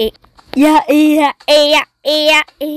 哎呀哎呀哎呀哎呀哎。